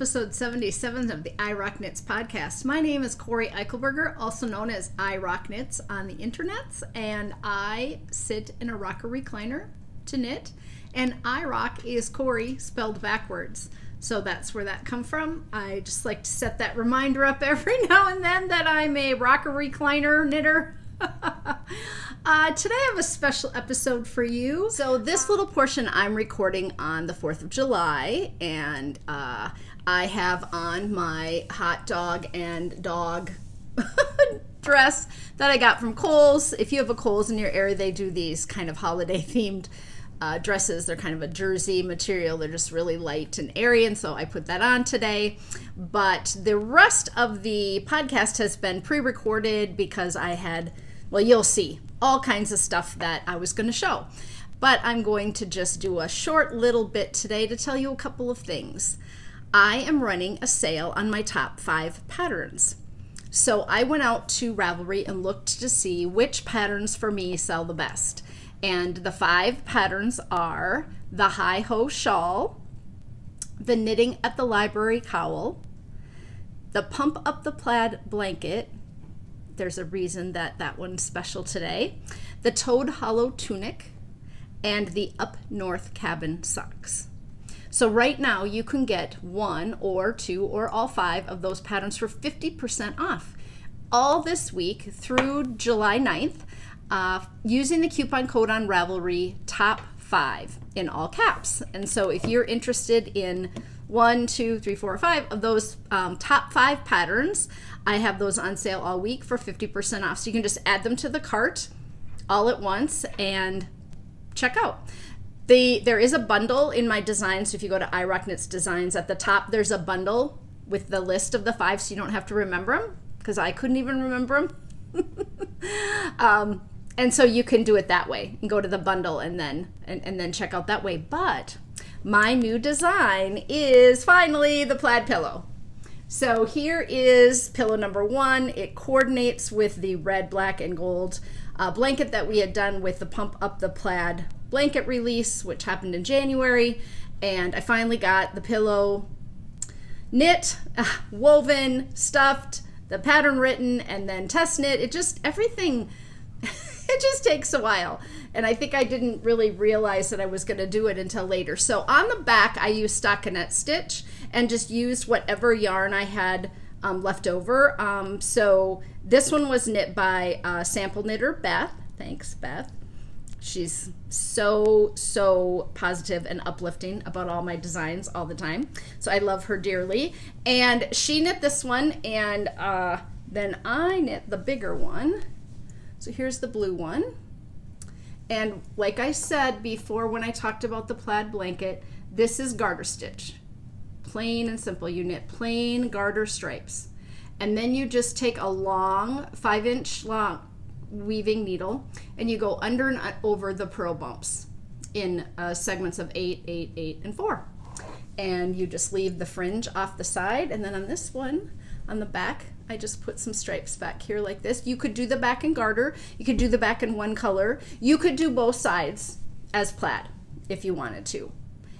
episode 77 of the I Rock Knits podcast. My name is Cori Eichelberger, also known as I Rock Knits on the internets, and I sit in a rocker recliner to knit. And I Rock is Cori spelled backwards. So that's where that come from. I just like to set that reminder up every now and then that I'm a rocker recliner knitter. Uh, today I have a special episode for you. So this little portion I'm recording on the 4th of July and uh, I have on my hot dog and dog dress that I got from Kohl's. If you have a Kohl's in your area, they do these kind of holiday themed uh, dresses. They're kind of a jersey material. They're just really light and airy, and so I put that on today. But the rest of the podcast has been pre recorded because I had, well, you'll see all kinds of stuff that I was going to show. But I'm going to just do a short little bit today to tell you a couple of things. I am running a sale on my top five patterns. So I went out to Ravelry and looked to see which patterns for me sell the best. And the five patterns are the high ho shawl, the knitting at the library cowl, the pump up the plaid blanket. There's a reason that that one's special today. The toad hollow tunic and the up north cabin socks. So right now you can get one or two or all five of those patterns for 50% off. All this week through July 9th uh, using the coupon code on Ravelry top five in all caps. And so if you're interested in one, two, three, four, five of those um, top five patterns, I have those on sale all week for 50% off. So you can just add them to the cart all at once and check out. The, there is a bundle in my design. So if you go to iRock Knits Designs at the top, there's a bundle with the list of the five so you don't have to remember them because I couldn't even remember them. um, and so you can do it that way and go to the bundle and then and, and then check out that way but my new design is finally the plaid pillow so here is pillow number one. It coordinates with the red black and gold uh, blanket that we had done with the pump up the plaid blanket release which happened in january. And i finally got the pillow knit uh, woven stuffed the pattern written and then test knit. It just everything it just takes a while. And I think I didn't really realize that I was going to do it until later. So on the back, I used stockinette stitch and just used whatever yarn I had um, left over. Um, so this one was knit by uh, sample knitter Beth. Thanks, Beth. She's so, so positive and uplifting about all my designs all the time. So I love her dearly. And she knit this one, and uh, then I knit the bigger one. So here's the blue one. And like I said before when I talked about the plaid blanket, this is garter stitch. Plain and simple. You knit plain garter stripes. And then you just take a long, five inch long weaving needle and you go under and over the purl bumps in uh, segments of eight, eight, eight, and four. And you just leave the fringe off the side. And then on this one, on the back, I just put some stripes back here like this. You could do the back and garter. You could do the back in one color. You could do both sides as plaid if you wanted to.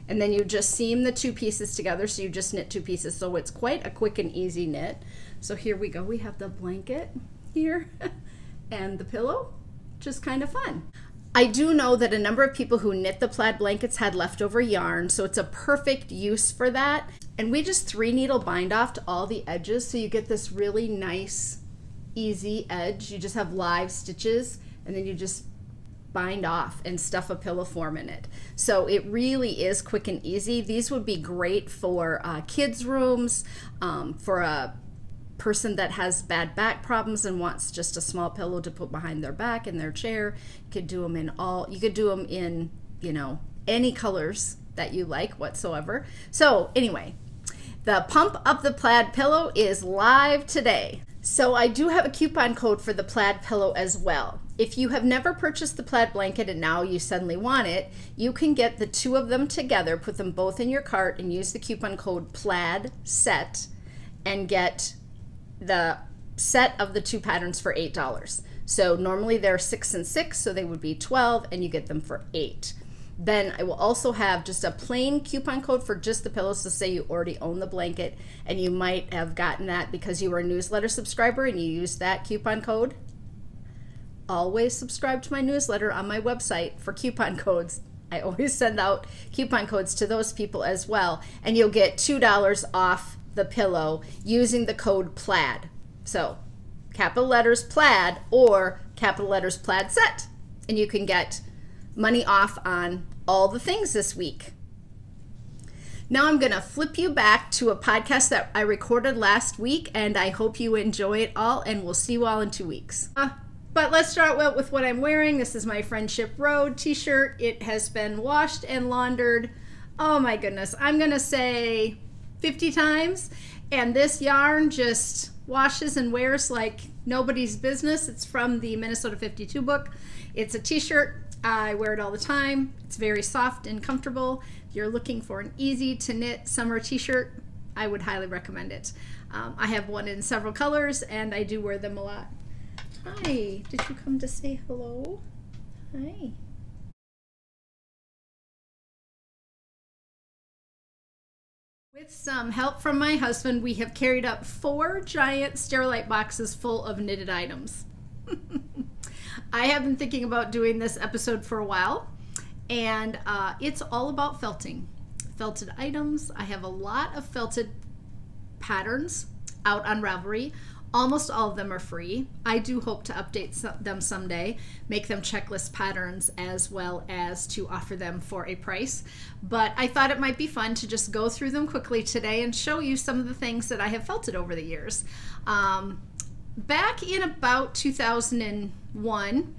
And then you just seam the two pieces together. So you just knit two pieces. So it's quite a quick and easy knit. So here we go. We have the blanket here and the pillow. Just kind of fun. I do know that a number of people who knit the plaid blankets had leftover yarn, so it's a perfect use for that. And we just three needle bind off to all the edges so you get this really nice, easy edge. You just have live stitches and then you just bind off and stuff a pillow form in it. So it really is quick and easy. These would be great for uh, kids' rooms, um, for a person that has bad back problems and wants just a small pillow to put behind their back in their chair. You could do them in all, you could do them in, you know, any colors that you like whatsoever. So, anyway, the Pump Up the Plaid pillow is live today. So, I do have a coupon code for the plaid pillow as well. If you have never purchased the plaid blanket and now you suddenly want it, you can get the two of them together, put them both in your cart, and use the coupon code PLAID SET and get the set of the two patterns for $8. So normally they're six and six, so they would be 12, and you get them for eight. Then I will also have just a plain coupon code for just the pillows to say you already own the blanket and you might have gotten that because you were a newsletter subscriber and you used that coupon code. Always subscribe to my newsletter on my website for coupon codes. I always send out coupon codes to those people as well, and you'll get $2 off the pillow using the code PLAID. So, capital letters PLAID or capital letters PLAID set, and you can get money off on all the things this week. Now I'm going to flip you back to a podcast that I recorded last week, and I hope you enjoy it all, and we'll see you all in two weeks. Uh, but let's start with what I'm wearing. This is my Friendship Road t shirt. It has been washed and laundered. Oh my goodness. I'm going to say 50 times. And this yarn just washes and wears like nobody's business. It's from the Minnesota 52 book. It's a t shirt. I wear it all the time. It's very soft and comfortable. If you're looking for an easy to knit summer t shirt, I would highly recommend it. Um, I have one in several colors and I do wear them a lot. Hi, did you come to say hello? Hi. With some help from my husband, we have carried up four giant Sterilite boxes full of knitted items. I have been thinking about doing this episode for a while, and uh, it's all about felting. Felted items. I have a lot of felted patterns out on Ravelry. Almost all of them are free. I do hope to update them someday, make them checklist patterns as well as to offer them for a price. But I thought it might be fun to just go through them quickly today and show you some of the things that I have felted over the years. Um, back in about 2001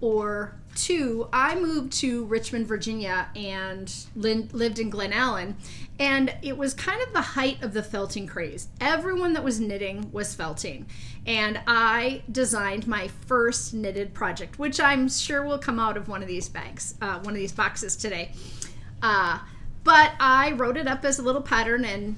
or two, I moved to Richmond, Virginia, and lived in Glen Allen. And it was kind of the height of the felting craze. Everyone that was knitting was felting. And I designed my first knitted project, which I'm sure will come out of one of these bags, uh, one of these boxes today. Uh, but I wrote it up as a little pattern and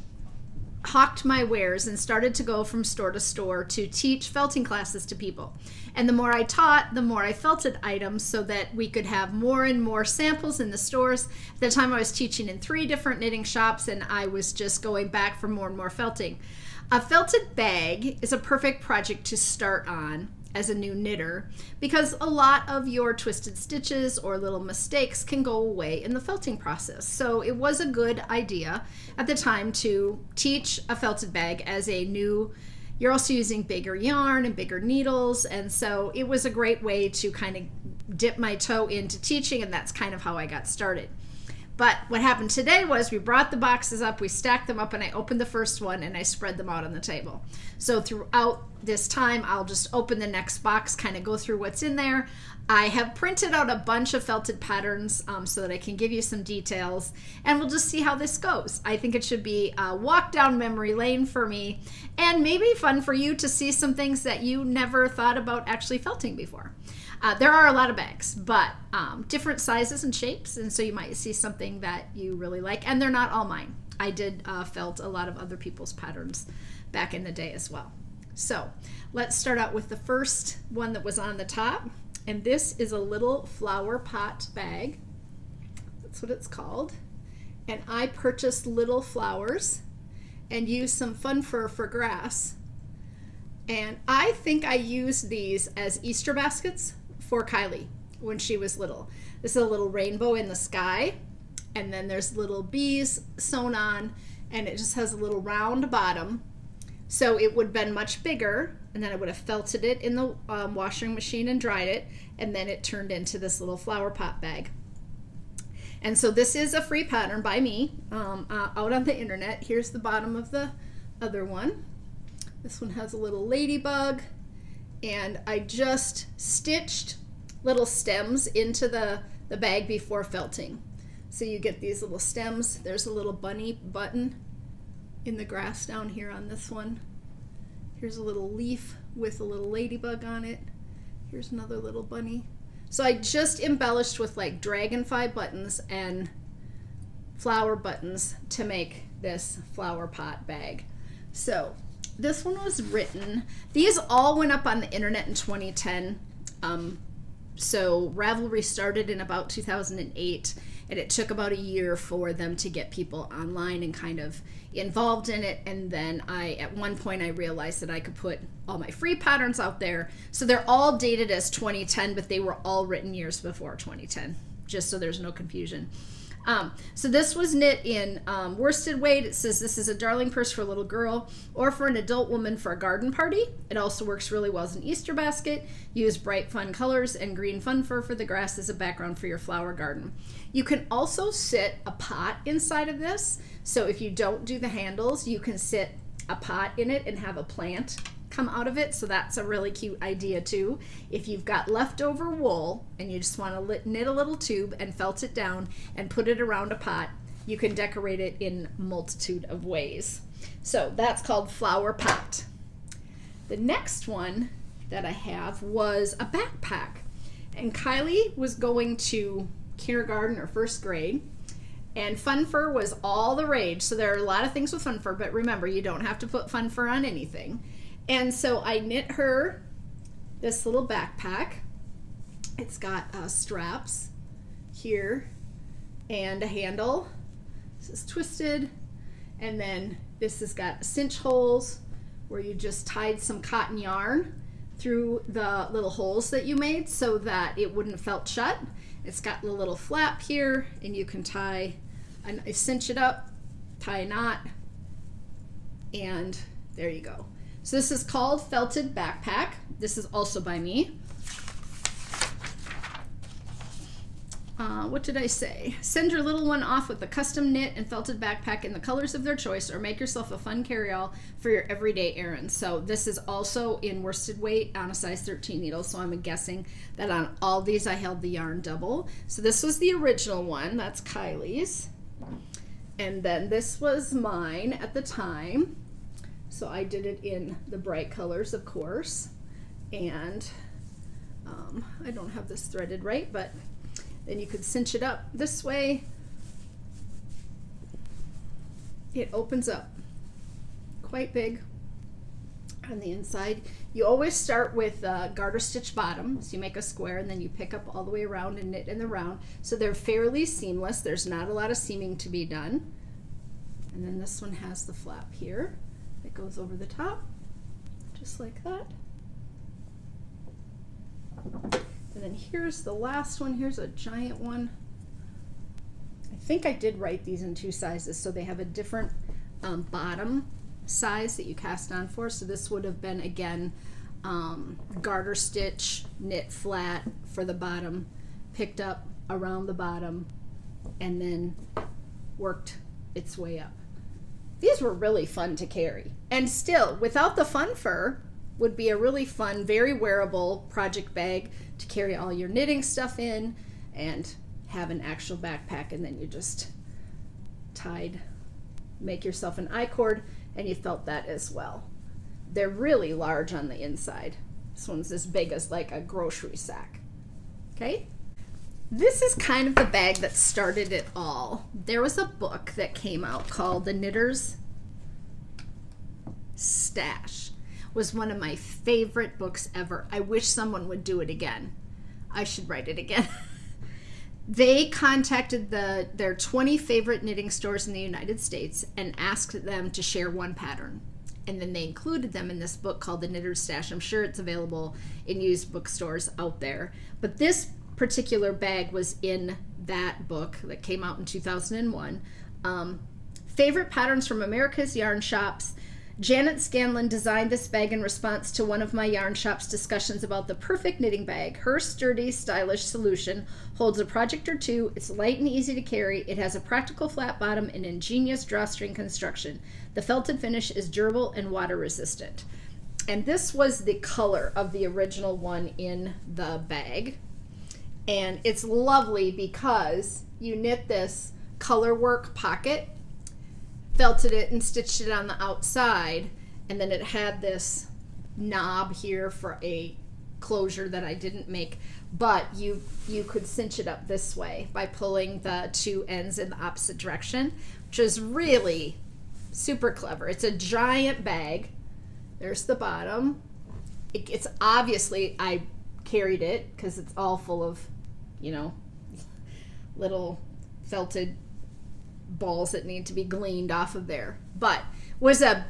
hawked my wares and started to go from store to store to teach felting classes to people. And the more I taught, the more I felted items so that we could have more and more samples in the stores. At the time, I was teaching in three different knitting shops and I was just going back for more and more felting. A felted bag is a perfect project to start on as a new knitter because a lot of your twisted stitches or little mistakes can go away in the felting process. So it was a good idea at the time to teach a felted bag as a new you're also using bigger yarn and bigger needles and so it was a great way to kind of dip my toe into teaching and that's kind of how I got started. But what happened today was we brought the boxes up, we stacked them up, and I opened the first one and I spread them out on the table. So throughout this time, I'll just open the next box, kind of go through what's in there. I have printed out a bunch of felted patterns um, so that I can give you some details, and we'll just see how this goes. I think it should be a walk down memory lane for me, and maybe fun for you to see some things that you never thought about actually felting before. Uh, there are a lot of bags, but um, different sizes and shapes, and so you might see something that you really like. And they're not all mine. I did uh, felt a lot of other people's patterns back in the day as well. So let's start out with the first one that was on the top, and this is a little flower pot bag. That's what it's called. And I purchased little flowers and used some fun fur for grass. And I think I used these as Easter baskets for Kylie when she was little. This is a little rainbow in the sky, and then there's little bees sewn on, and it just has a little round bottom. So it would have been much bigger, and then I would have felted it in the um, washing machine and dried it, and then it turned into this little flower pot bag. And so this is a free pattern by me um, uh, out on the internet. Here's the bottom of the other one. This one has a little ladybug, and I just stitched little stems into the, the bag before felting. So you get these little stems. There's a little bunny button in the grass down here on this one. Here's a little leaf with a little ladybug on it. Here's another little bunny. So I just embellished with like dragonfly buttons and flower buttons to make this flower pot bag. So this one was written, these all went up on the internet in 2010. Um, so Ravelry started in about 2008 and it took about a year for them to get people online and kind of involved in it. And then i at one point i realized that i could put all my free patterns out there. So they're all dated as 2010 but they were all written years before 2010 just so there's no confusion um, so this was knit in um, worsted weight. It says this is a darling purse for a little girl or for an adult woman for a garden party. It also works really well as an Easter basket. Use bright fun colors and green fun fur for the grass as a background for your flower garden. You can also sit a pot inside of this. So if you don't do the handles, you can sit a pot in it and have a plant come out of it. So that's a really cute idea too. If you've got leftover wool and you just want to knit a little tube and felt it down and put it around a pot, you can decorate it in multitude of ways. So that's called flower pot. The next one that I have was a backpack. And Kylie was going to kindergarten or first grade. And fun fur was all the rage. So there are a lot of things with fun fur, but remember, you don't have to put fun fur on anything. And so I knit her this little backpack. It's got uh, straps here and a handle. This is twisted. And then this has got cinch holes where you just tied some cotton yarn through the little holes that you made so that it wouldn't felt shut. It's got the little flap here and you can tie, and cinch it up, tie a knot, and there you go. So this is called Felted Backpack. This is also by me. Uh, what did I say? Send your little one off with a custom knit and felted backpack in the colors of their choice, or make yourself a fun carry-all for your everyday errands. So this is also in worsted weight on a size 13 needle. So I'm guessing that on all these I held the yarn double. So this was the original one. That's Kylie's, and then this was mine at the time. So I did it in the bright colors, of course. And um, I don't have this threaded right, but then you could cinch it up this way. It opens up quite big on the inside. You always start with a garter stitch bottom. So you make a square and then you pick up all the way around and knit in the round. So they're fairly seamless. There's not a lot of seaming to be done. And then this one has the flap here that goes over the top, just like that. And then here's the last one. Here's a giant one. I think I did write these in two sizes, so they have a different um, bottom size that you cast on for. So this would have been, again, um, garter stitch, knit flat for the bottom, picked up around the bottom, and then worked its way up. These were really fun to carry. And still, without the fun fur, would be a really fun, very wearable project bag to carry all your knitting stuff in and have an actual backpack and then you just tied make yourself an I-cord and you felt that as well. They're really large on the inside. This one's as big as like a grocery sack. Okay? This is kind of the bag that started it all. There was a book that came out called The Knitter's Stash. Was one of my favorite books ever. I wish someone would do it again. I should write it again. they contacted the their 20 favorite knitting stores in the United States and asked them to share one pattern. And then they included them in this book called The Knitter's Stash. I'm sure it's available in used bookstores out there. But this particular bag was in that book that came out in 2001. Um, favorite patterns from America's yarn shops. Janet Scanlon designed this bag in response to one of my yarn shop's discussions about the perfect knitting bag. Her sturdy, stylish solution holds a project or two. It's light and easy to carry. It has a practical flat bottom and ingenious drawstring construction. The felted finish is durable and water resistant. And this was the color of the original one in the bag and it's lovely because you knit this color work pocket felted it and stitched it on the outside and then it had this knob here for a closure that I didn't make. But you you could cinch it up this way by pulling the two ends in the opposite direction which is really super clever. It's a giant bag. There's the bottom. It, it's obviously I carried it because it's all full of you know, little felted balls that need to be gleaned off of there. But was a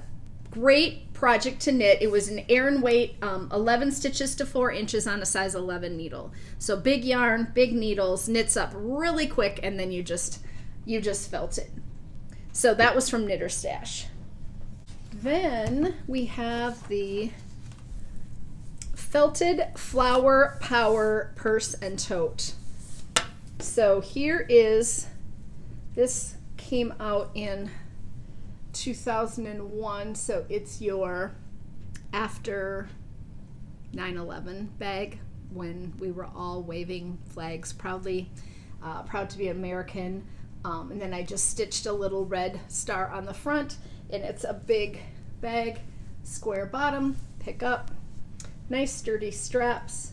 great project to knit. It was an Aran weight, um, 11 stitches to 4 inches on a size 11 needle. So big yarn, big needles, knits up really quick, and then you just you just felt it. So that was from Knitter Stash. Then we have the felted flower power purse and tote. So here is this came out in 2001, so it's your after 9 11 bag when we were all waving flags proudly, uh, proud to be American. Um, and then I just stitched a little red star on the front, and it's a big bag, square bottom, pick up, nice sturdy straps.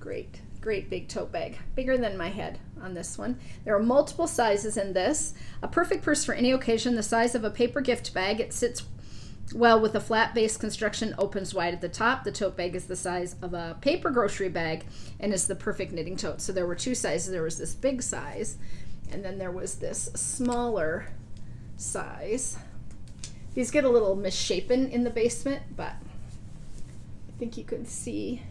Great, great big tote bag, bigger than my head on this one. There are multiple sizes in this. A perfect purse for any occasion, the size of a paper gift bag. It sits well with a flat base construction, opens wide at the top. The tote bag is the size of a paper grocery bag and is the perfect knitting tote. So there were two sizes. There was this big size, and then there was this smaller size. These get a little misshapen in the basement, but I think you can see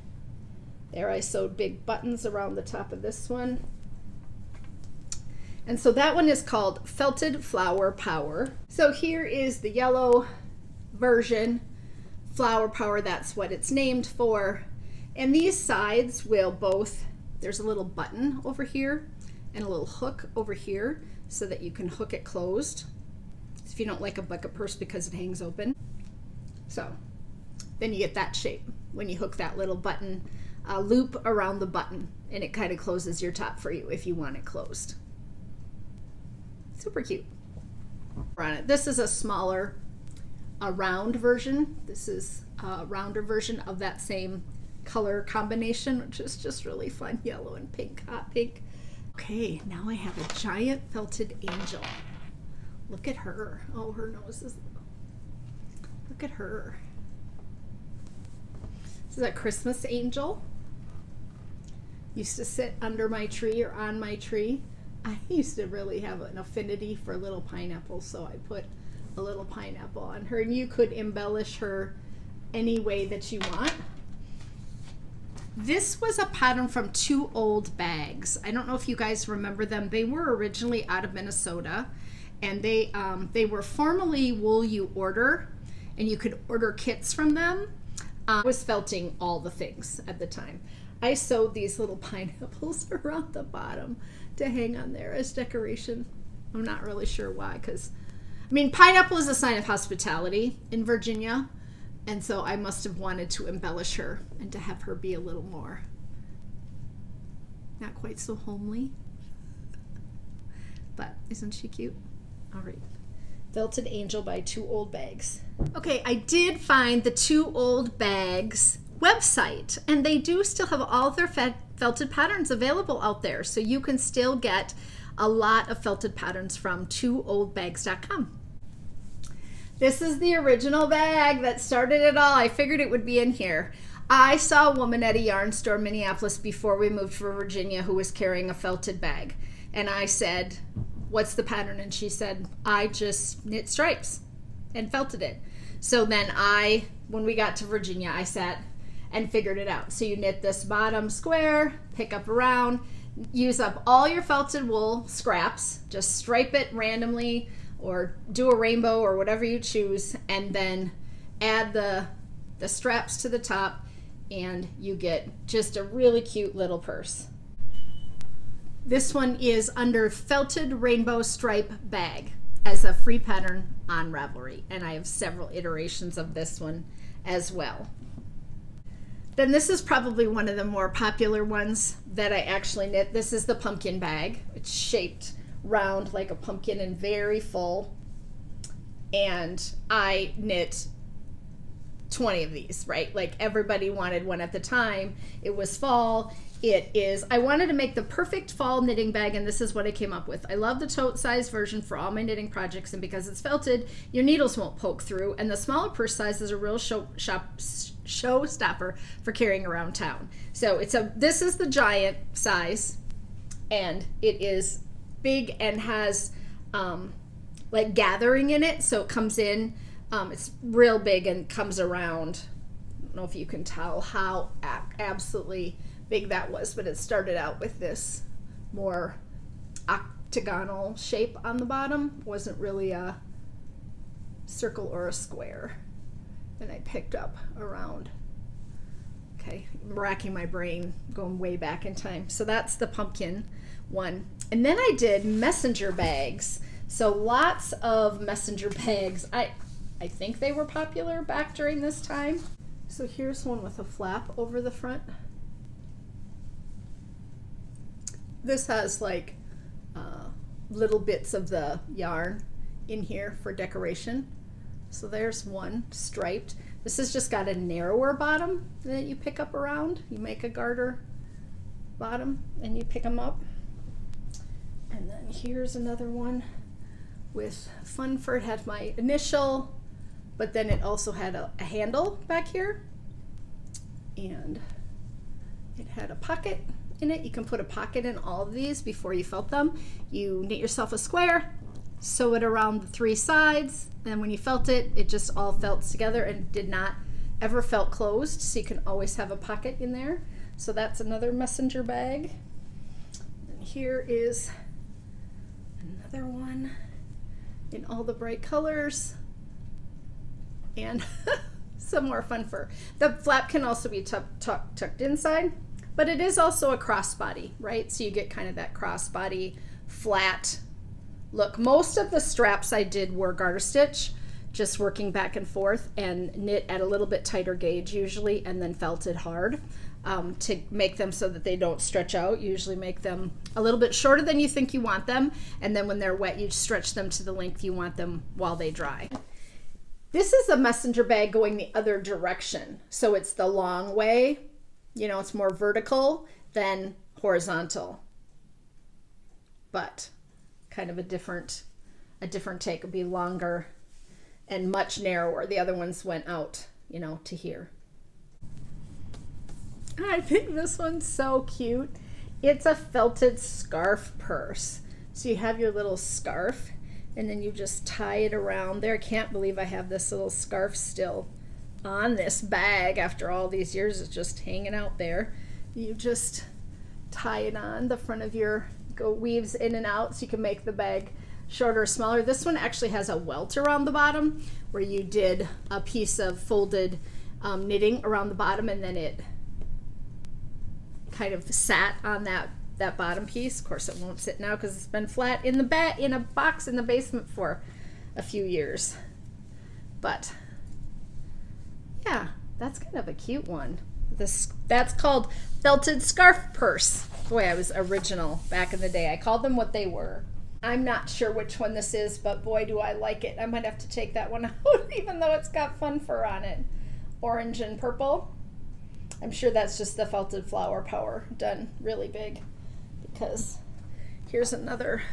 there I sewed big buttons around the top of this one. And so that one is called Felted Flower Power. So here is the yellow version, Flower Power, that's what it's named for. And these sides will both, there's a little button over here and a little hook over here so that you can hook it closed if you don't like a bucket purse because it hangs open. So then you get that shape when you hook that little button uh, loop around the button and it kind of closes your top for you if you want it closed. Super cute. On it. This is a smaller, a round version. This is a rounder version of that same color combination, which is just really fun. Yellow and pink, hot pink. Okay, now I have a giant felted angel. Look at her. Oh, her nose is. Look at her. This is a Christmas angel. Used to sit under my tree or on my tree. I used to really have an affinity for little pineapples, so I put a little pineapple on her. And you could embellish her any way that you want. This was a pattern from two old bags. I don't know if you guys remember them. They were originally out of Minnesota and they um, they were formerly wool you order and you could order kits from them. Um, I was felting all the things at the time. I sewed these little pineapples around the bottom to hang on there as decoration. I'm not really sure why, because I mean, pineapple is a sign of hospitality in Virginia, and so I must have wanted to embellish her and to have her be a little more not quite so homely. But isn't she cute? All right. Felted Angel by Two Old Bags. Okay, I did find the Two Old Bags website, and they do still have all their felted patterns available out there. So you can still get a lot of felted patterns from twooldbags.com. This is the original bag that started it all. I figured it would be in here. I saw a woman at a yarn store in Minneapolis before we moved to Virginia who was carrying a felted bag. And I said, What's the pattern? And she said, I just knit stripes and felted it. So then I, when we got to Virginia, I sat and figured it out. So you knit this bottom square, pick up around, use up all your felted wool scraps, just stripe it randomly or do a rainbow or whatever you choose, and then add the, the straps to the top and you get just a really cute little purse. This one is under felted rainbow stripe bag as a free pattern on Ravelry and I have several iterations of this one as well. Then this is probably one of the more popular ones that I actually knit. This is the pumpkin bag. It's shaped round like a pumpkin and very full. And I knit 20 of these, right? Like everybody wanted one at the time. It was fall. It is, I wanted to make the perfect fall knitting bag, and this is what I came up with. I love the tote size version for all my knitting projects, and because it's felted, your needles won't poke through. And the smaller purse size is a real show, shop, showstopper for carrying around town. So it's a, this is the giant size, and it is big and has um, like gathering in it. So it comes in, um, it's real big and comes around. I don't know if you can tell how absolutely big that was, but it started out with this more octagonal shape on the bottom. Wasn't really a circle or a square. And I picked up around. Okay, I'm racking my brain, going way back in time. So that's the pumpkin one. And then I did messenger bags. So lots of messenger bags. I I think they were popular back during this time. So here's one with a flap over the front. This has like uh, little bits of the yarn in here for decoration. So there's one striped. This has just got a narrower bottom that you pick up around. You make a garter bottom and you pick them up. And then here's another one with Fun fur it had my initial, but then it also had a, a handle back here. And it had a pocket in it. You can put a pocket in all of these before you felt them. You knit yourself a square, sew it around the three sides, and when you felt it, it just all felt together and did not ever felt closed, so you can always have a pocket in there. So that's another messenger bag. And here is another one in all the bright colors. And some more fun fur. The flap can also be tucked inside. But it is also a crossbody, right? So you get kind of that crossbody flat look. Most of the straps I did were garter stitch, just working back and forth and knit at a little bit tighter gauge usually and then felted hard um, to make them so that they don't stretch out. usually make them a little bit shorter than you think you want them and then when they're wet you stretch them to the length you want them while they dry. This is a messenger bag going the other direction. So it's the long way you know, it's more vertical than horizontal. But kind of a different a different take would be longer and much narrower. The other ones went out, you know, to here. I think this one's so cute. It's a felted scarf purse. So you have your little scarf and then you just tie it around there. I can't believe I have this little scarf still on this bag after all these years. It's just hanging out there. You just tie it on the front of your go weaves in and out so you can make the bag shorter or smaller. This one actually has a welt around the bottom where you did a piece of folded um, knitting around the bottom and then it kind of sat on that that bottom piece. Of course, it won't sit now because it's been flat in the ba- in a box in the basement for a few years. But yeah, that's kind of a cute one. This that's called felted scarf purse. Boy, I was original back in the day. I called them what they were. I'm not sure which one this is, but boy, do I like it. I might have to take that one out, even though it's got fun fur on it. Orange and purple. I'm sure that's just the felted flower power done really big because here's another.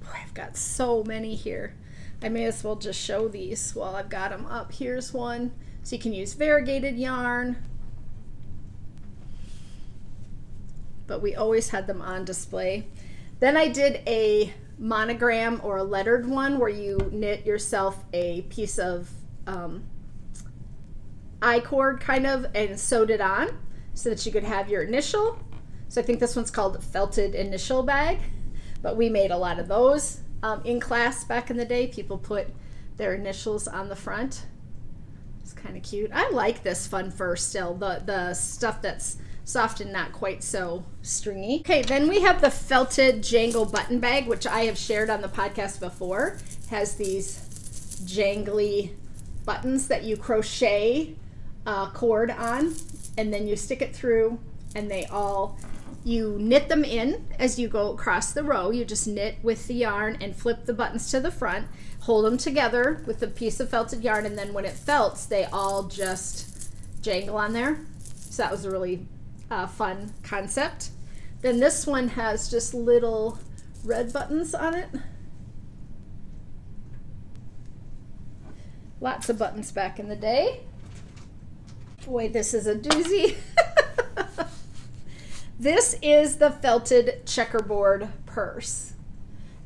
Boy, I've got so many here. I may as well just show these while I've got them up. Here's one. So you can use variegated yarn. But we always had them on display. Then I did a monogram or a lettered one where you knit yourself a piece of um, I-cord kind of and sewed it on so that you could have your initial. So I think this one's called felted initial bag, but we made a lot of those. Um, in class back in the day, people put their initials on the front. It's kind of cute. I like this fun fur still, the, the stuff that's soft and not quite so stringy. Okay, then we have the felted jangle button bag, which I have shared on the podcast before. Has these jangly buttons that you crochet uh, cord on, and then you stick it through, and they all you knit them in as you go across the row. You just knit with the yarn and flip the buttons to the front, hold them together with a piece of felted yarn, and then when it felts, they all just jangle on there. So that was a really uh, fun concept. Then this one has just little red buttons on it. Lots of buttons back in the day. Boy, this is a doozy. This is the felted checkerboard purse.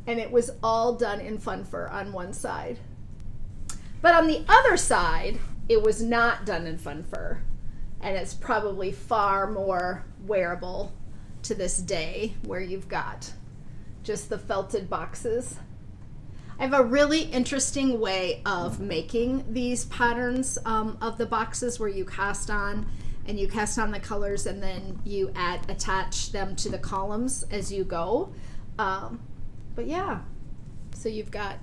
And it was all done in fun fur on one side. But on the other side, it was not done in fun fur. And it's probably far more wearable to this day where you've got just the felted boxes. I have a really interesting way of making these patterns um, of the boxes where you cast on and you cast on the colors and then you add attach them to the columns as you go. Um, but yeah, so you've got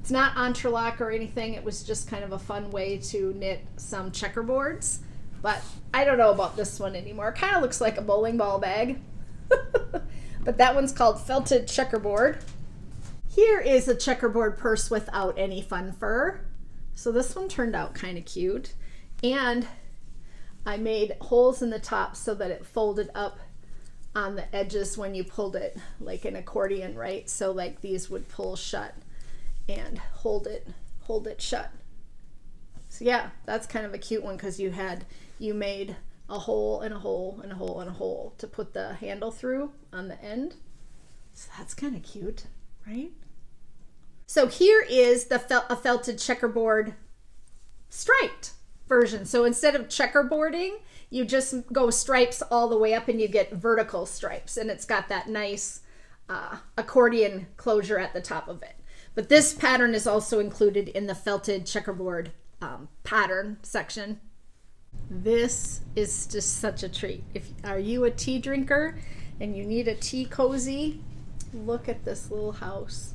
it's not entrelac or anything. It was just kind of a fun way to knit some checkerboards. But I don't know about this one anymore. Kind of looks like a bowling ball bag. but that one's called Felted Checkerboard. Here is a checkerboard purse without any fun fur. So this one turned out kind of cute. And I made holes in the top so that it folded up on the edges when you pulled it like an accordion, right? So like these would pull shut and hold it, hold it shut. So yeah, that's kind of a cute one because you had, you made a hole and a hole and a hole and a hole to put the handle through on the end. So that's kind of cute, right? So here is the fel a felted checkerboard striped version. So instead of checkerboarding, you just go stripes all the way up and you get vertical stripes. And it's got that nice uh, accordion closure at the top of it. But this pattern is also included in the felted checkerboard um, pattern section. This is just such a treat. If Are you a tea drinker and you need a tea cozy? Look at this little house.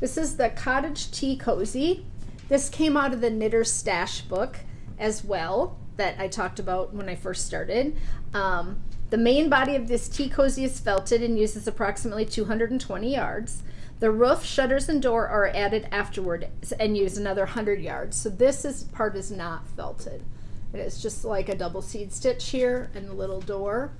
This is the Cottage Tea Cozy. This came out of the Knitter's Stash book as well that I talked about when I first started. Um, the main body of this tea cozy is felted and uses approximately 220 yards. The roof, shutters, and door are added afterward and use another 100 yards. So this is, part is not felted. It is just like a double seed stitch here and the little door.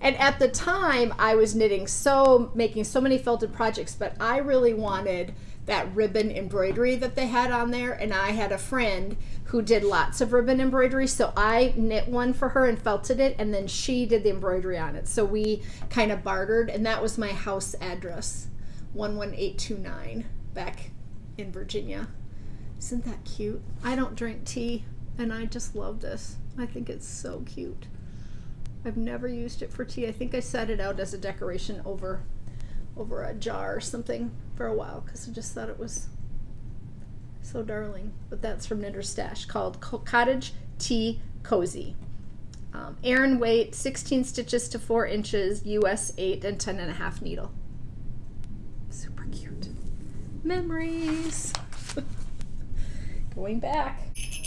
And at the time, I was knitting so, making so many felted projects, but I really wanted that ribbon embroidery that they had on there. And I had a friend who did lots of ribbon embroidery. So I knit one for her and felted it, and then she did the embroidery on it. So we kind of bartered, and that was my house address 11829 back in Virginia. Isn't that cute? I don't drink tea, and I just love this. I think it's so cute. I've never used it for tea. I think I set it out as a decoration over over a jar or something for a while because I just thought it was so darling. But that's from Knitter's Stash called Cottage Tea Cozy. Um, Aran weight 16 stitches to 4 inches, US 8 and 10 and a half needle. Super cute. Memories. Going back.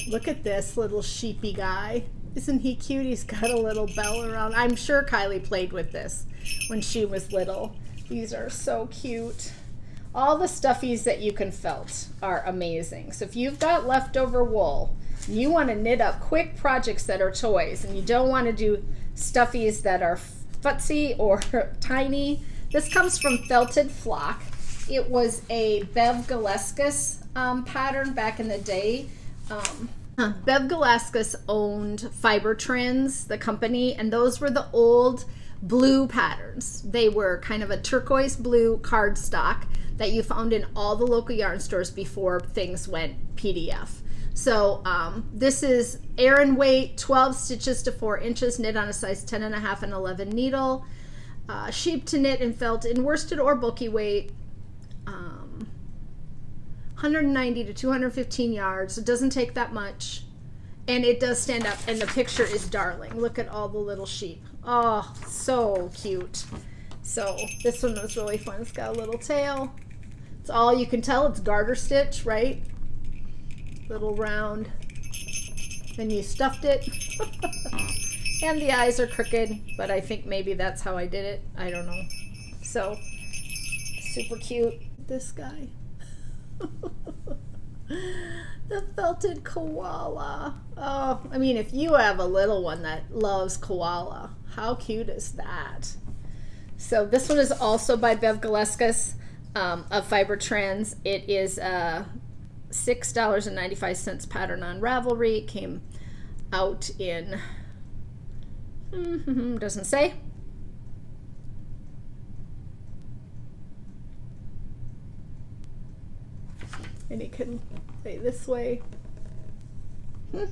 Look at this little sheepy guy. Isn't he cute? He's got a little bell around. I'm sure Kylie played with this when she was little. These are so cute. All the stuffies that you can felt are amazing. So if you've got leftover wool, you want to knit up quick projects that are toys, and you don't want to do stuffies that are futzy or tiny, this comes from Felted Flock. It was a Bev Galeskas um, pattern back in the day. Um, Bev Galeskas owned Fiber Trends, the company, and those were the old blue patterns. They were kind of a turquoise blue cardstock that you found in all the local yarn stores before things went PDF. So um, this is Aran weight, 12 stitches to 4 inches, knit on a size 10 and a half and 11 needle. Uh, sheep to knit and felt in worsted or bulky weight. Um, 190 to 215 yards. It doesn't take that much. And it does stand up, and the picture is darling. Look at all the little sheep. Oh, so cute. So this one was really fun. It's got a little tail. It's all you can tell. It's garter stitch, right? Little round. Then you stuffed it. and the eyes are crooked, but I think maybe that's how I did it. I don't know. So, super cute. This guy. the felted koala. Oh, I mean, if you have a little one that loves koala, how cute is that? So this one is also by Bev Galeskas um, of Fiber Trends. It is a $6.95 pattern on Ravelry. It came out in Mm-hmm, doesn't say. And it can lay this way. Hmm.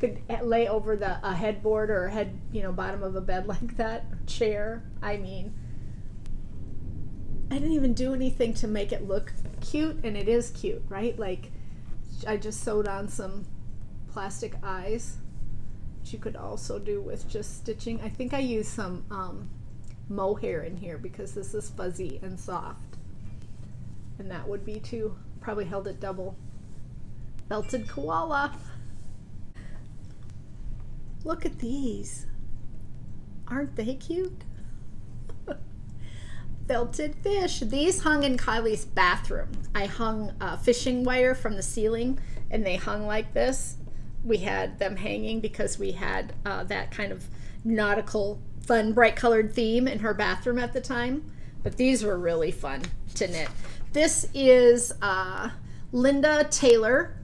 Could lay over the a headboard or head, you know, bottom of a bed like that, chair. I mean, I didn't even do anything to make it look cute, and it is cute, right? Like, I just sewed on some plastic eyes, which you could also do with just stitching. I think I used some um, mohair in here because this is fuzzy and soft. And that would be too, probably held it double. Felted koala. Look at these. Aren't they cute? Felted fish. These hung in Kylie's bathroom. I hung a fishing wire from the ceiling and they hung like this. We had them hanging because we had uh, that kind of nautical, fun, bright colored theme in her bathroom at the time. But these were really fun to knit. This is uh, Linda Taylor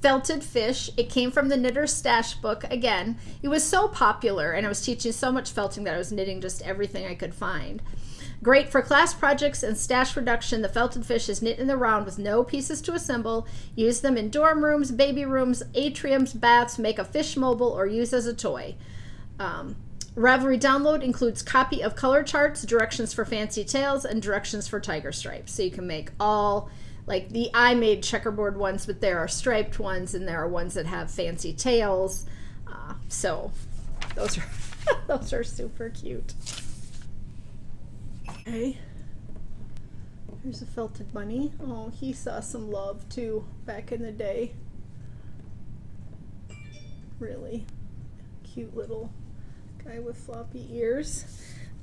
felted fish. It came from the Knitter's Stash book. Again, it was so popular, and I was teaching so much felting that I was knitting just everything I could find. Great for class projects and stash reduction, the felted fish is knit in the round with no pieces to assemble. Use them in dorm rooms, baby rooms, atriums, baths, make a fish mobile, or use as a toy. Um, Ravelry download includes copy of color charts, directions for fancy tails, and directions for tiger stripes. So you can make all like the I made checkerboard ones, but there are striped ones and there are ones that have fancy tails. Uh, so those are those are super cute. Okay. Here's a felted bunny. Oh, he saw some love too back in the day. Really cute little guy with floppy ears.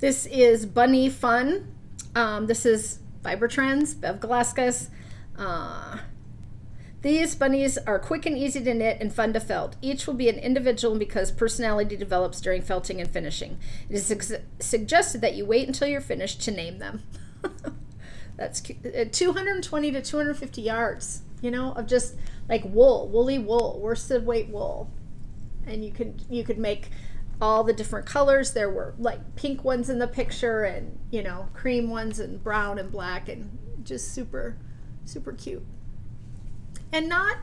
This is Bunny Fun. Um, this is Fiber Trends, Bev Galeskas. Uh, these bunnies are quick and easy to knit and fun to felt. Each will be an individual because personality develops during felting and finishing. It is suggested that you wait until you're finished to name them. That's cute. Uh, 220 to 250 yards, you know, of just like wool, woolly wool, worsted weight wool. And you could you could make all the different colors. There were like pink ones in the picture and, you know, cream ones and brown and black and just super super cute and not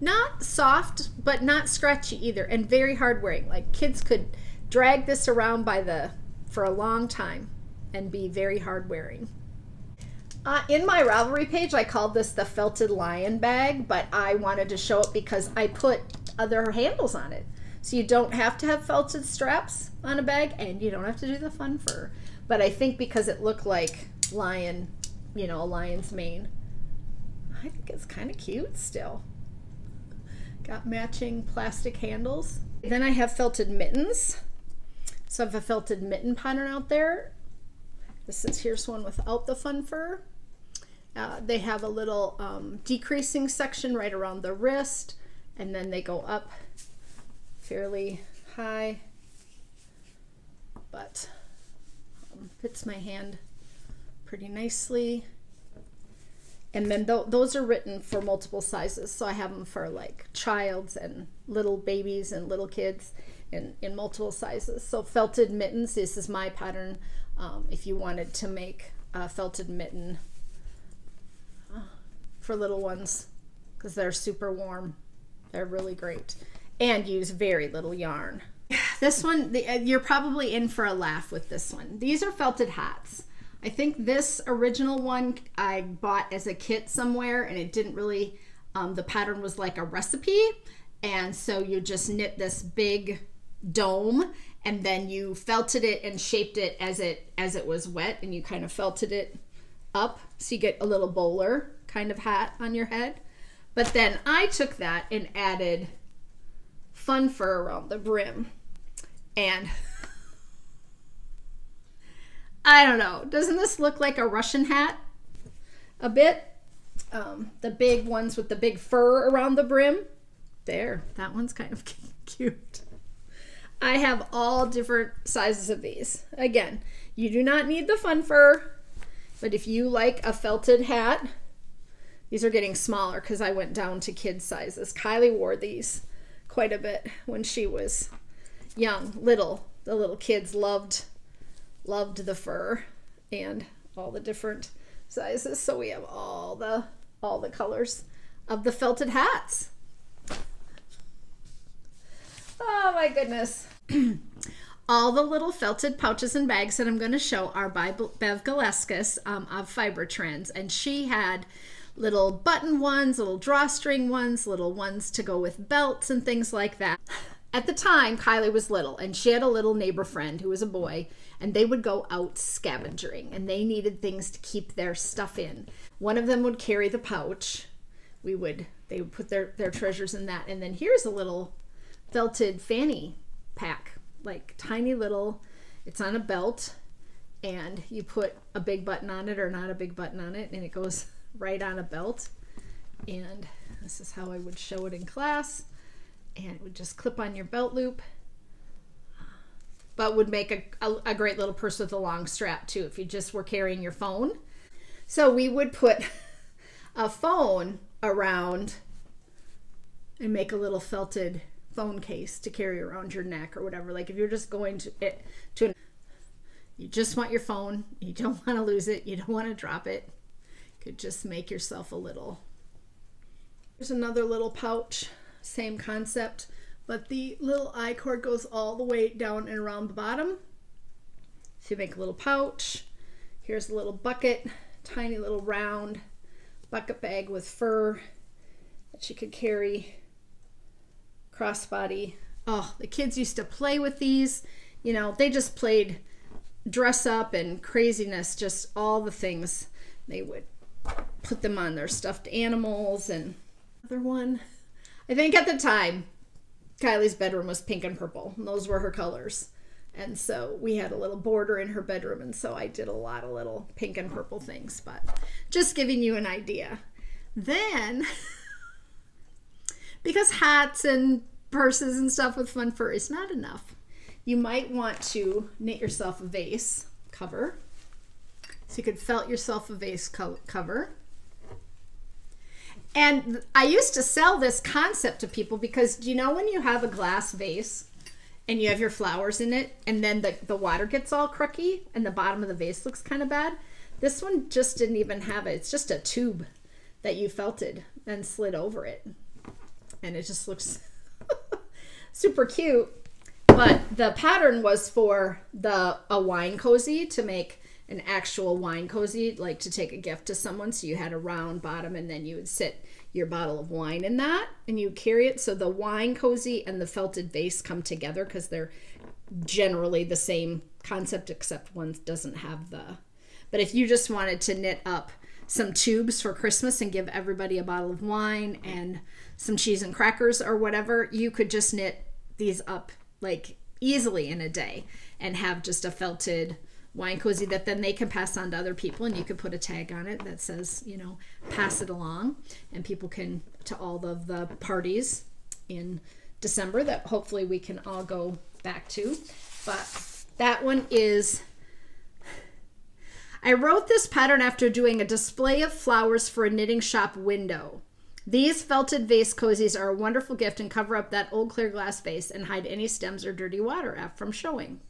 not soft but not scratchy either and very hard wearing like kids could drag this around by the for a long time and be very hard wearing uh, in my Ravelry page, I called this the felted lion bag, but I wanted to show it because I put other handles on it. So you don't have to have felted straps on a bag and you don't have to do the fun fur. But I think because it looked like lion, you know, a lion's mane, I think it's kind of cute still. Got matching plastic handles. Then I have felted mittens. So I have a felted mitten pattern out there. This is here's one without the fun fur. Uh, they have a little um, decreasing section right around the wrist, and then they go up fairly high, but um, fits my hand pretty nicely and then th- those are written for multiple sizes. So i have them for like childs and little babies and little kids in, in multiple sizes. So felted mittens this is my pattern um, if you wanted to make a felted mitten uh, for little ones because they're super warm. They're really great. And use very little yarn. This one the, uh, you're probably in for a laugh with this one. These are felted hats I think this original one I bought as a kit somewhere and it didn't really, um, the pattern was like a recipe. And so you just knit this big dome and then you felted it and shaped it as it as it was wet and you kind of felted it up so you get a little bowler kind of hat on your head. But then I took that and added fun fur around the brim. And I don't know. Doesn't this look like a Russian hat? A bit. Um, the big ones with the big fur around the brim. There, that one's kind of cute. I have all different sizes of these. Again, you do not need the fun fur, but if you like a felted hat, these are getting smaller because I went down to kid sizes. Kylie wore these quite a bit when she was young, little, the little kids loved loved the fur and all the different sizes. So we have all the all the colors of the felted hats. Oh my goodness. all the little felted pouches and bags that I'm going to show are by Bev Galeskas um, of Fiber Trends. And she had little button ones, little drawstring ones, little ones to go with belts and things like that. At the time, Kylie was little and she had a little neighbor friend who was a boy, and they would go out scavenging and they needed things to keep their stuff in. One of them would carry the pouch. We would they would put their, their treasures in that. And then here's a little felted fanny pack, like tiny little, it's on a belt and you put a big button on it or not a big button on it and it goes right on a belt. And this is how I would show it in class. And it would just clip on your belt loop. But would make a, a, a great little purse with a long strap too if you just were carrying your phone. So we would put a phone around and make a little felted phone case to carry around your neck or whatever. Like if you're just going to it to you just want your phone, you don't want to lose it, you don't want to drop it You could just make yourself a little. There's another little pouch, same concept, but the little I cord goes all the way down and around the bottom. So you make a little pouch. Here's a little bucket, tiny little round bucket bag with fur that she could carry crossbody. Oh, the kids used to play with these. You know, they just played dress up and craziness, just all the things they would put them on their stuffed animals and other one. I think at the time, Kylie's bedroom was pink and purple. And those were her colors. And so we had a little border in her bedroom, and so I did a lot of little pink and purple things, but just giving you an idea. Then, because hats and purses and stuff with fun fur is not enough, you might want to knit yourself a vase cover so you could felt yourself a vase co- cover. And I used to sell this concept to people because do you know when you have a glass vase and you have your flowers in it and then the, the water gets all crooky and the bottom of the vase looks kind of bad? This one just didn't even have it. It's just a tube that you felted and slid over it. And it just looks super cute. But the pattern was for the a wine cozy to make an actual wine cozy, like to take a gift to someone. So you had a round bottom and then you would sit your bottle of wine in that and you carry it. So the wine cozy and the felted vase come together because they're generally the same concept, except one doesn't have the. But if you just wanted to knit up some tubes for Christmas and give everybody a bottle of wine and some cheese and crackers or whatever, you could just knit these up like easily in a day and have just a felted wine cozy that then they can pass on to other people and you can put a tag on it that says you know pass it along and people can to all of the parties in december that hopefully we can all go back to. But that one is i wrote this pattern after doing a display of flowers for a knitting shop window. These felted vase cozies are a wonderful gift and cover up that old clear glass vase and hide any stems or dirty water from showing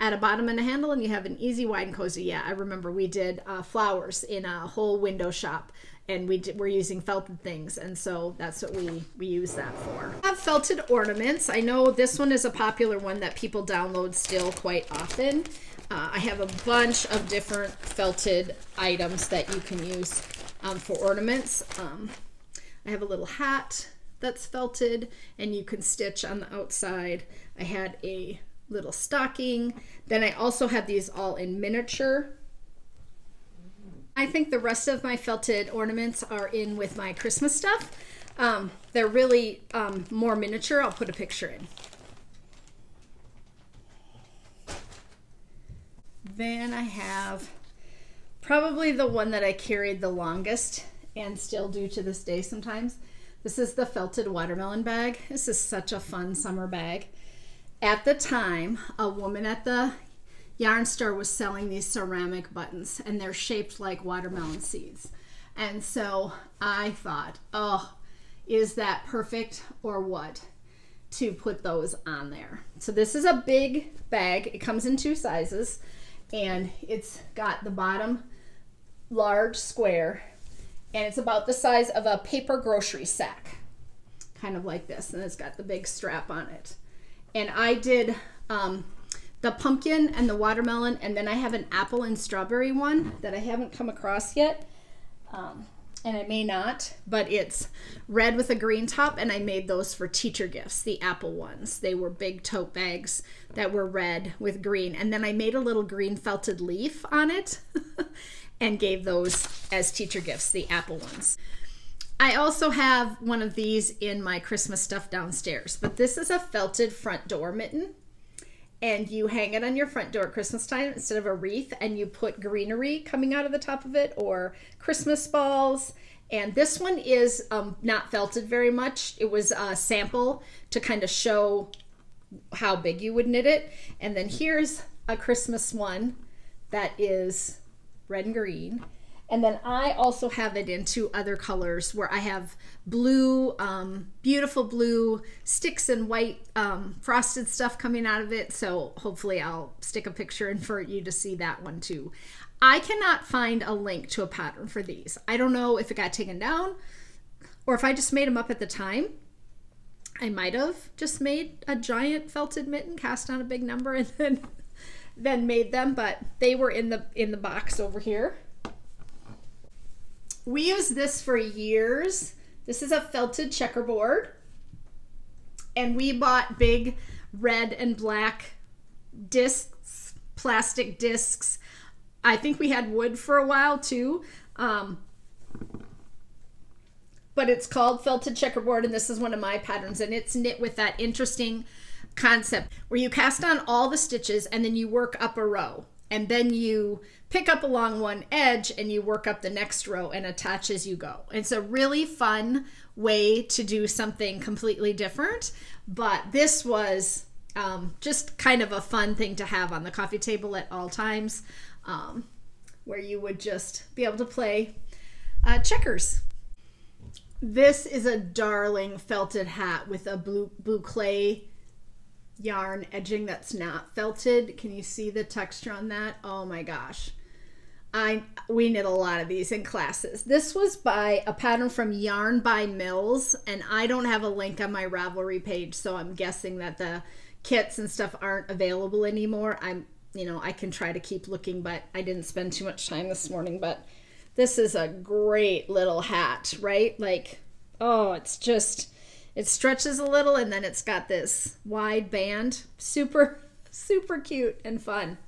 add a bottom and a handle and you have an easy wine cozy. Yeah i remember we did uh, flowers in a whole window shop and we did, we're using felted things and so that's what we we use that for. I have felted ornaments. I know this one is a popular one that people download still quite often. Uh, i have a bunch of different felted items that you can use um, for ornaments. Um, i have a little hat that's felted and you can stitch on the outside. I had a little stocking. Then I also have these all in miniature. I think the rest of my felted ornaments are in with my Christmas stuff. Um, they're really um, more miniature. I'll put a picture in. Then I have probably the one that I carried the longest and still do to this day sometimes. This is the felted watermelon bag. This is such a fun summer bag at the time, a woman at the yarn store was selling these ceramic buttons and they're shaped like watermelon seeds. And so I thought, oh, is that perfect or what? to put those on there. So this is a big bag. It comes in two sizes and it's got the bottom large square and it's about the size of a paper grocery sack kind of like this and it's got the big strap on it and I did um, the pumpkin and the watermelon and then I have an apple and strawberry one that I haven't come across yet um, and I may not, but it's red with a green top, and I made those for teacher gifts, the apple ones. They were big tote bags that were red with green, and then I made a little green felted leaf on it and gave those as teacher gifts, the apple ones. I also have one of these in my Christmas stuff downstairs, but this is a felted front door mitten. And you hang it on your front door at Christmas time instead of a wreath, and you put greenery coming out of the top of it or Christmas balls. And this one is um, not felted very much. It was a sample to kind of show how big you would knit it. And then here's a Christmas one that is red and green. And then I also have it in two other colors where I have blue, um, beautiful blue sticks and white um, frosted stuff coming out of it. So hopefully I'll stick a picture in for you to see that one too. I cannot find a link to a pattern for these. I don't know if it got taken down or if I just made them up at the time. I might have just made a giant felted mitten, cast on a big number, and then then made them, but they were in the in the box over here. We used this for years. This is a felted checkerboard. And we bought big red and black discs, plastic discs. I think we had wood for a while too. Um, but it's called felted checkerboard and this is one of my patterns and it's knit with that interesting concept where you cast on all the stitches and then you work up a row and then you pick up along one edge and you work up the next row and attach as you go. It's a really fun way to do something completely different, but this was um, just kind of a fun thing to have on the coffee table at all times, um, where you would just be able to play uh, checkers. This is a darling felted hat with a blue boucle yarn edging that's not felted. Can you see the texture on that? Oh my gosh. I we knit a lot of these in classes. This was by a pattern from Yarn by Mills, and I don't have a link on my Ravelry page, so I'm guessing that the kits and stuff aren't available anymore. I'm you know, I can try to keep looking, but I didn't spend too much time this morning. But this is a great little hat, right? Like, oh, it's just it stretches a little and then it's got this wide band. Super, super cute and fun.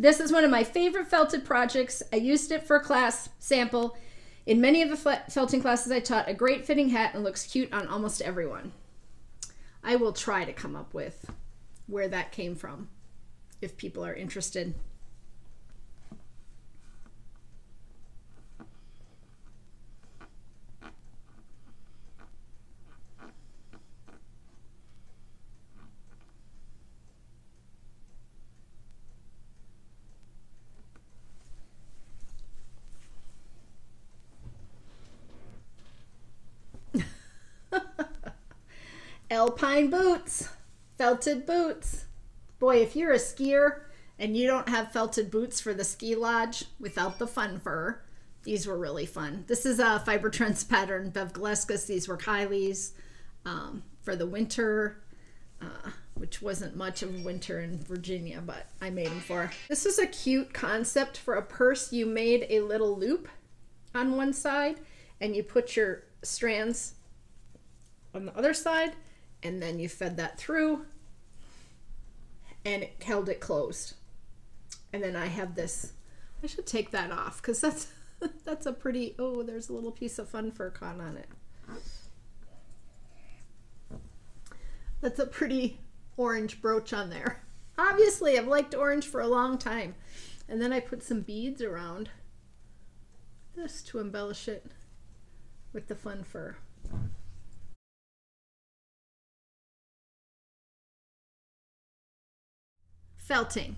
This is one of my favorite felted projects. I used it for a class sample. In many of the felting classes I taught, a great fitting hat and looks cute on almost everyone. I will try to come up with where that came from if people are interested. Alpine boots, felted boots. Boy, if you're a skier and you don't have felted boots for the ski lodge without the fun fur, these were really fun. This is a Fiber Trends pattern, Bev Galeskas. These were Kylie's um, for the winter, uh, which wasn't much of a winter in Virginia, but I made them for. This is a cute concept for a purse. You made a little loop on one side and you put your strands on the other side and then you fed that through and it held it closed. And then I have this. I should take that off because that's that's a pretty. Oh, there's a little piece of fun fur caught on it. That's a pretty orange brooch on there. Obviously, I've liked orange for a long time. And then I put some beads around this to embellish it with the fun fur. Felting,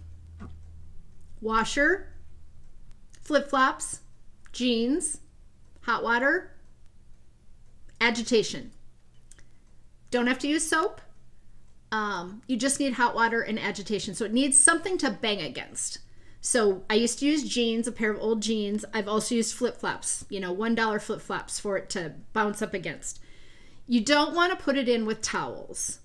washer, flip flops, jeans, hot water, agitation. Don't have to use soap. Um, you just need hot water and agitation. So it needs something to bang against. So I used to use jeans, a pair of old jeans. I've also used flip flops, you know, $1 flip flops for it to bounce up against. You don't want to put it in with towels.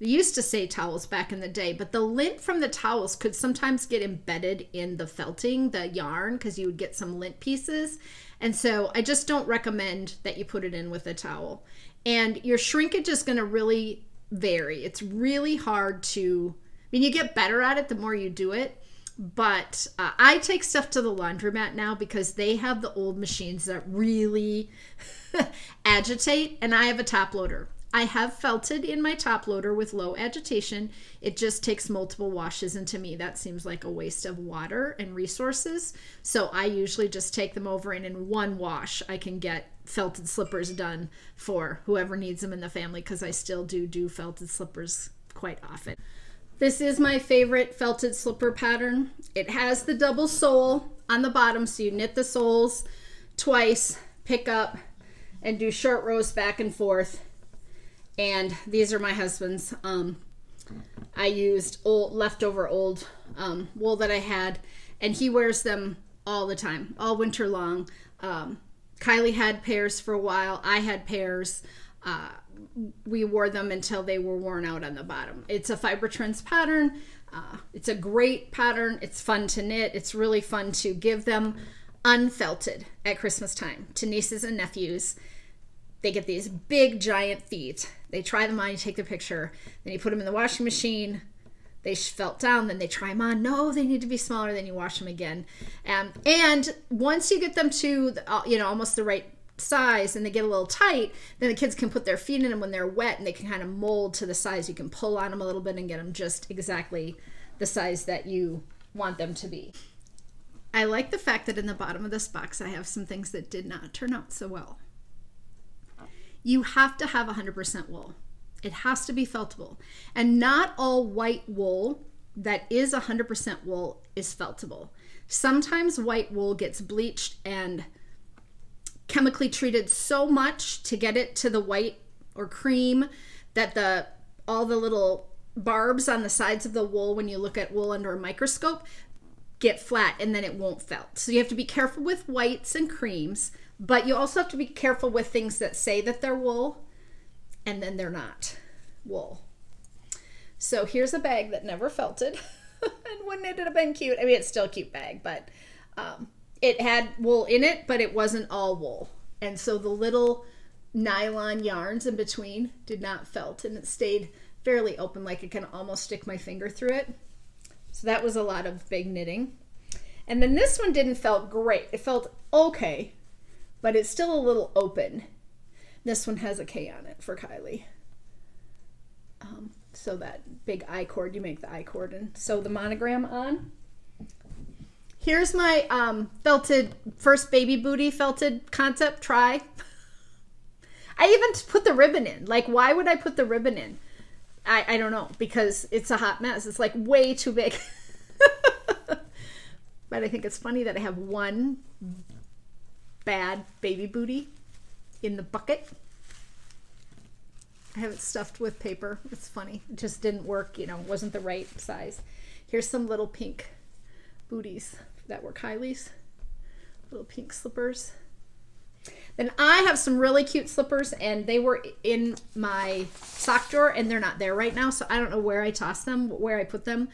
We used to say towels back in the day, but the lint from the towels could sometimes get embedded in the felting, the yarn, because you would get some lint pieces. And so I just don't recommend that you put it in with a towel. And your shrinkage is going to really vary. It's really hard to, I mean, you get better at it the more you do it but uh, I take stuff to the laundromat now because they have the old machines that really agitate, and I have a top loader. I have felted in my top loader with low agitation. It just takes multiple washes, and to me, that seems like a waste of water and resources. So I usually just take them over, and in one wash, I can get felted slippers done for whoever needs them in the family because I still do do felted slippers quite often. This is my favorite felted slipper pattern. It has the double sole on the bottom, so you knit the soles twice, pick up, and do short rows back and forth. And these are my husband's. Um, I used old leftover old um, wool that I had, and he wears them all the time, all winter long. Um, Kylie had pairs for a while. I had pairs. Uh, we wore them until they were worn out on the bottom. It's a fiber trends pattern. Uh, it's a great pattern. It's fun to knit. It's really fun to give them unfelted at Christmas time to nieces and nephews. They get these big giant feet. They try them on, you take the picture, then you put them in the washing machine. They felt down, then they try them on. No, they need to be smaller. Then you wash them again. Um, and once you get them to, the, uh, you know, almost the right size and they get a little tight, then the kids can put their feet in them when they're wet and they can kind of mold to the size. You can pull on them a little bit and get them just exactly the size that you want them to be. I like the fact that in the bottom of this box I have some things that did not turn out so well. You have to have 100% wool. It has to be feltable. And not all white wool that is 100% wool is feltable. Sometimes white wool gets bleached and chemically treated so much to get it to the white or cream that the all the little barbs on the sides of the wool when you look at wool under a microscope get flat and then it won't felt. So you have to be careful with whites and creams, but you also have to be careful with things that say that they're wool and then they're not wool. So here's a bag that never felted. and wouldn't it have been cute? I mean, it's still a cute bag, but um, it had wool in it, but it wasn't all wool. And so the little nylon yarns in between did not felt and it stayed fairly open, like I can almost stick my finger through it. So that was a lot of big knitting. And then this one didn't felt great. It felt okay, but it's still a little open. This one has a K on it for Kylie. Um, so that big I cord, you make the I cord and sew the monogram on. Here's my um, felted first baby booty felted concept try. I even put the ribbon in. Like, why would I put the ribbon in? I, I don't know because it's a hot mess. It's like way too big. but I think it's funny that I have one bad baby booty in the bucket. I have it stuffed with paper. It's funny. It just didn't work, you know, wasn't the right size. Here's some little pink booties that were Kylie's. Little pink slippers. Then I have some really cute slippers and they were in my sock drawer and they're not there right now. So I don't know where I tossed them, where I put them.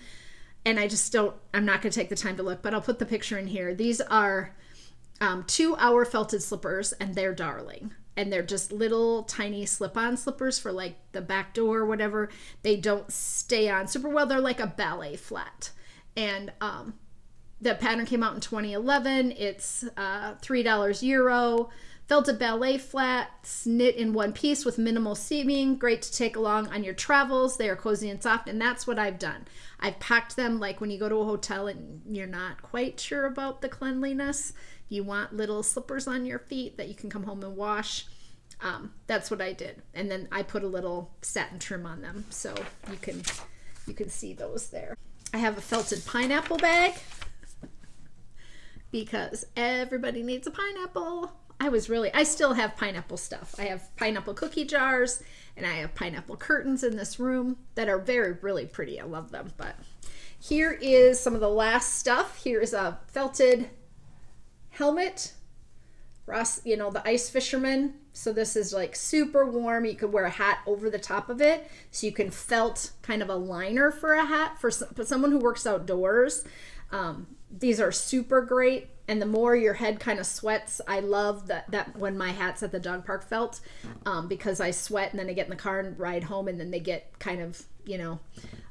And I just don't, I'm not going to take the time to look, but I'll put the picture in here. These are um, two hour felted slippers and they're darling. And they're just little tiny slip on slippers for like the back door or whatever. They don't stay on super well. They're like a ballet flat. And um, the pattern came out in 2011. It's uh, $3 euro. Felted ballet flats, knit in one piece with minimal seaming. Great to take along on your travels. They are cozy and soft, and that's what I've done. I've packed them like when you go to a hotel and you're not quite sure about the cleanliness. You want little slippers on your feet that you can come home and wash. Um, that's what I did, and then I put a little satin trim on them so you can you can see those there. I have a felted pineapple bag because everybody needs a pineapple I was really, I still have pineapple stuff. I have pineapple cookie jars and I have pineapple curtains in this room that are very, really pretty. I love them. But here is some of the last stuff. Here's a felted helmet. Ross, you know, the ice fisherman. So this is like super warm. You could wear a hat over the top of it. So you can felt kind of a liner for a hat for, for someone who works outdoors. Um, these are super great and the more your head kind of sweats i love that that when my hats at the dog park felt um, because i sweat and then i get in the car and ride home and then they get kind of you know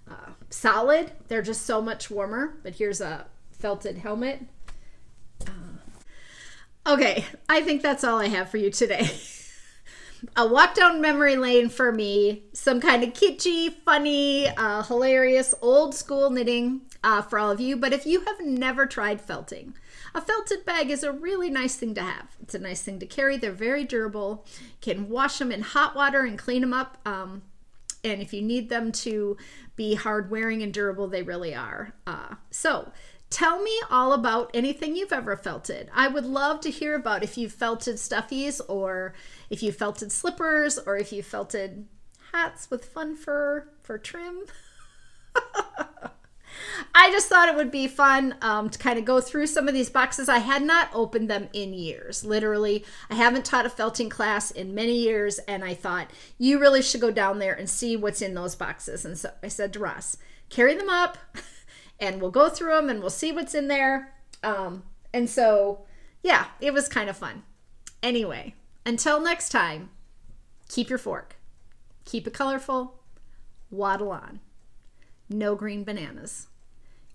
uh, solid they're just so much warmer but here's a felted helmet uh, okay i think that's all i have for you today a walk down memory lane for me some kind of kitschy funny uh, hilarious old school knitting uh, for all of you but if you have never tried felting a felted bag is a really nice thing to have. It's a nice thing to carry. They're very durable. Can wash them in hot water and clean them up. Um, and if you need them to be hard wearing and durable, they really are. Uh, so tell me all about anything you've ever felted. I would love to hear about if you've felted stuffies or if you felted slippers or if you felted hats with fun fur for trim. I just thought it would be fun um, to kind of go through some of these boxes. I had not opened them in years. Literally, I haven't taught a felting class in many years, and I thought you really should go down there and see what's in those boxes. And so I said to Ross, carry them up, and we'll go through them and we'll see what's in there. Um, and so, yeah, it was kind of fun. Anyway, until next time, keep your fork, keep it colorful, waddle on. No green bananas.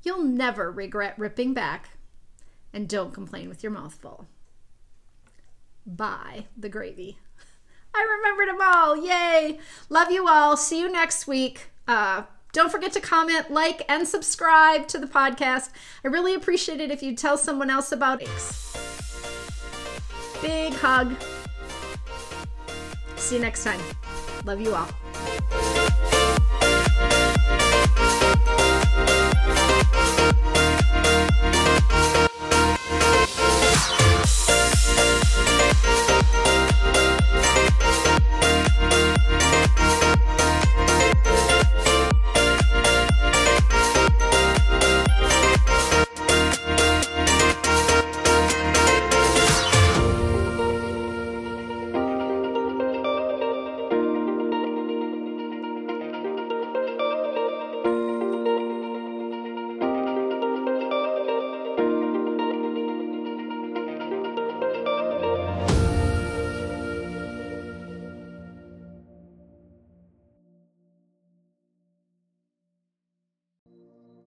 You'll never regret ripping back, and don't complain with your mouth full. Bye, the gravy. I remembered them all. Yay! Love you all. See you next week. Uh, don't forget to comment, like, and subscribe to the podcast. I really appreciate it if you tell someone else about it. Big hug. See you next time. Love you all.